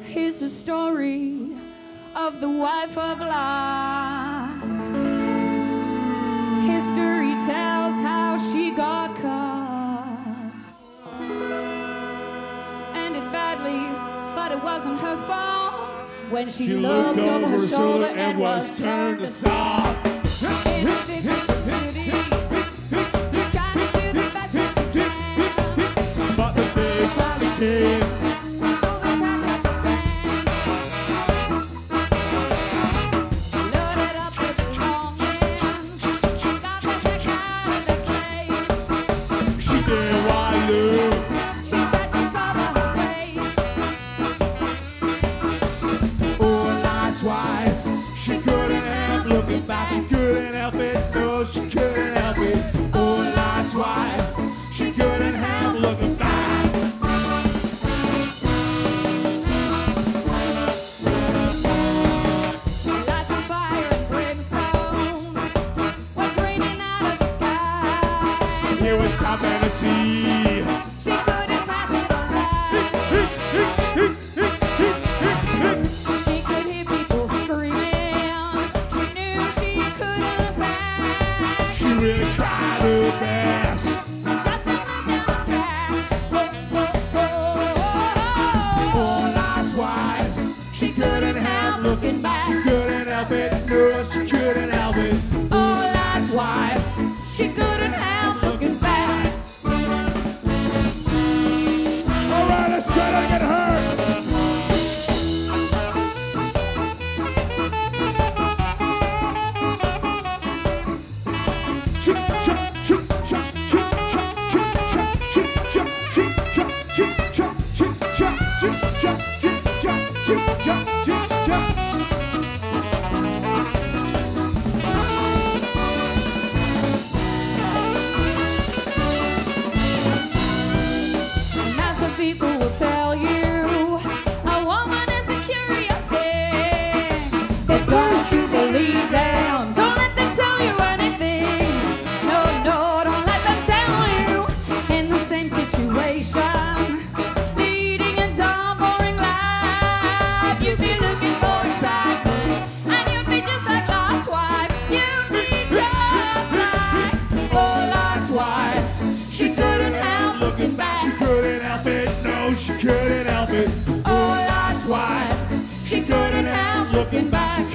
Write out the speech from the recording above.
Here's the story of the wife of Lot. History tells how she got caught. Ended badly, but it wasn't her fault. When she, she looked, looked, over her shoulder, shoulder and was turned to salt. here with some fantasy. She couldn't pass it on she could hear people screaming. She knew she couldn't. She really tried her best. She couldn't looking back. She couldn't help it, no, she couldn't help it. Oh, that's why she couldn't help looking back.